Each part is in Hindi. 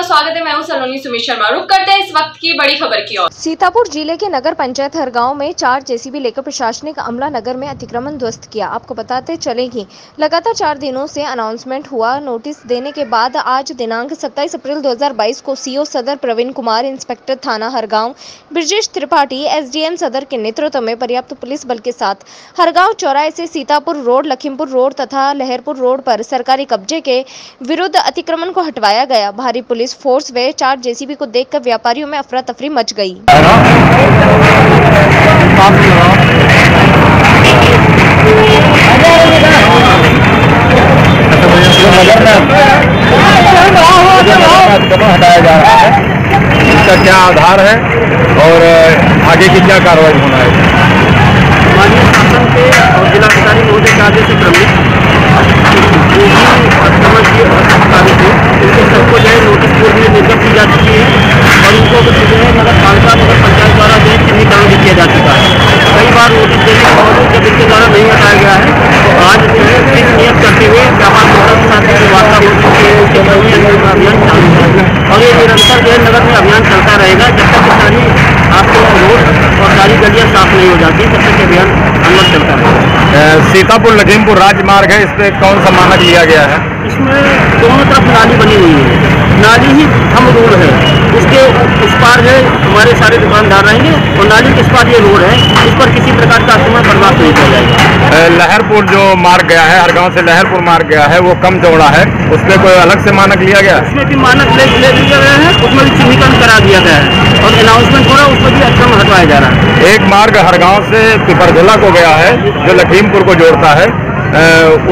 आपका स्वागत है। मैं हूँ सलोनी सुमित शर्मा। रुक करते हैं इस वक्त की बड़ी खबर की ओर। सीतापुर ज़िले के नगर पंचायत हरगांव में चार जेसीबी लेकर प्रशासनिक अमला नगर में अतिक्रमण ध्वस्त किया। आपको बताते चले कि लगातार चार दिनों से अनाउंसमेंट हुआ। नोटिस देने के बाद आज दिनांक 27 अप्रैल 2022 को सीओ सदर प्रवीण कुमार, इंस्पेक्टर थाना हरगांव, ब्रजेश त्रिपाठी, एसडीएम सदर के नेतृत्व में पर्याप्त पुलिस बल के साथ हरगांव चौराहे से सीतापुर रोड, लखीमपुर रोड तथा लहरपुर रोड पर सरकारी कब्जे के विरुद्ध अतिक्रमण को हटवाया गया। भारी पुलिस फोर्स व चार जेसीबी को देखकर व्यापारियों में अफरा तफरी मच गई। हटाया जा रहा है इसका क्या आधार है और आगे की क्या कार्रवाई होना है? अभियान चालू है। और ये निरंतर जो है नगर में अभियान चलता रहेगा जब तक सारी आपको रोड और सारी गलियाँ साफ़ नहीं हो जाती तब तक ये अभियान अनवत चलता रहेगा। सीतापुर लखीमपुर राजमार्ग है इस पर कौन सा मानक लिया गया है? इसमें दोनों तरफ़ नाली बनी हुई है। नाली ही हम रोड है। इसके उस पार है हमारे सारे दुकानदार रहेंगे और नाली के इस पार ये रोड है। इस पर किसी प्रकार का आक्रमण बर्दाश्त नहीं किया जाएगा। लहरपुर जो मार्ग गया है हरगांव से लहरपुर मार्ग गया है वो कम चौड़ा है। उस पे कोई अलग से मानक लिया गया? उसमें भी मानक ले ले दिए गए हैं उसमें भी चिन्हीकरण करा दिया गया है। और अनाउंसमेंट हो रहा है उसमें भी अक्रमण हटवाया जा रहा है। एक मार्ग हरगांव से पिपरझोला को गया है जो लखीमपुर को जोड़ता है।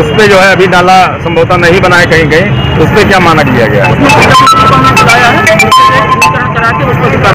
उस पे जो है अभी नाला संभवतः नहीं बनाए कहीं कहीं उस पे क्या मानक लिया गया? है